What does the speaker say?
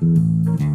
うん。